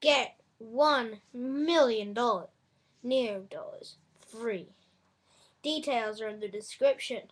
Get one million dollar near dollars free. Details are in the description.